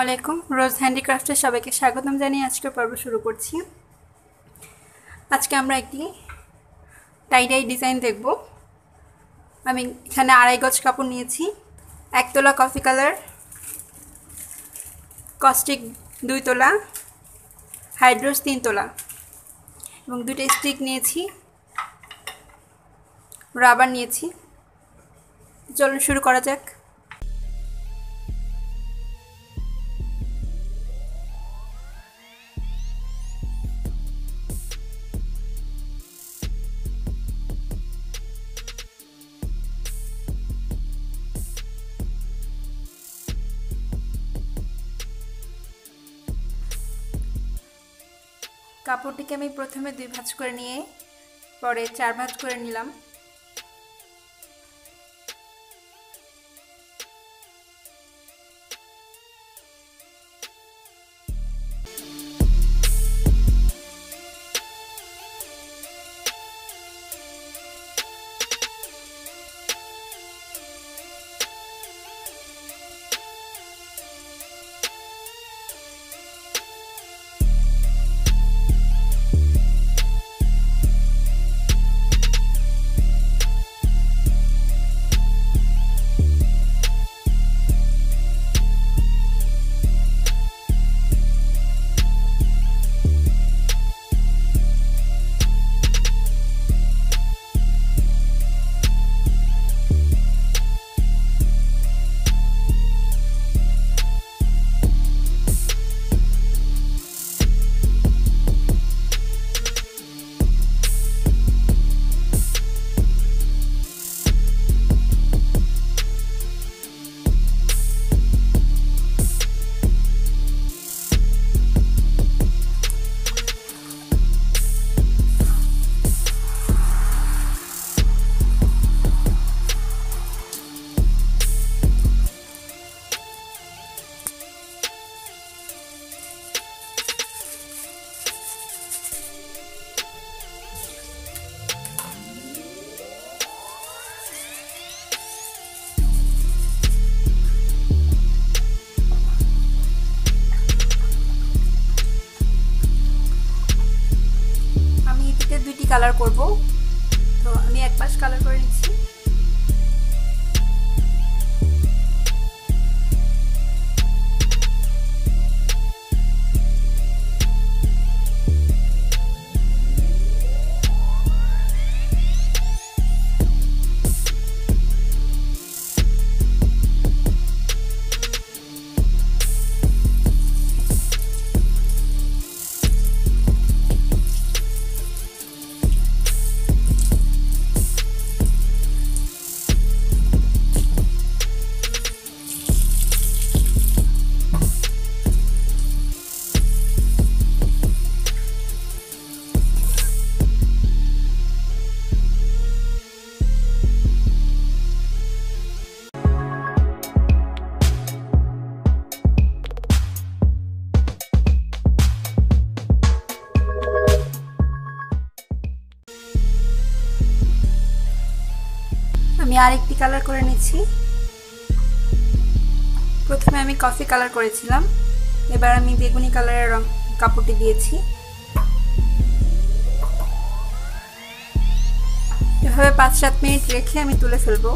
আলাইকুম। রোজ হ্যান্ডিক্রাফটের সবাইকে স্বাগতম জানিয়ে আজকের পর্ব শুরু করছি। আজকে আমরা একটি টাইডাই ডিজাইন দেখব। আমি এখানে আড়াই গজ কাপড় নিয়েছি, একতলা কফি কালার, কস্টিক দুই তোলা, হাইড্রোস তিন তোলা এবং দুটো স্টিক নিয়েছি, রাবার নিয়েছি। চলুন শুরু করা যাক। কাপড়টিকে আমি প্রথমে দুই ভাঁজ করে নিয়ে পরে চার ভাঁজ করে নিলাম। কালার করব। তো আমি এক পাশ কালার করে নিচ্ছি। আরেকটি কালার করে নিচ্ছি। প্রথমে আমি কফি কালার করেছিলাম। এবার আমি বেগুনি কালারের রং কাপড়টি দিয়েছি। এভাবে পাঁচ সাত মিনিট রেখে আমি তুলে ফেলব।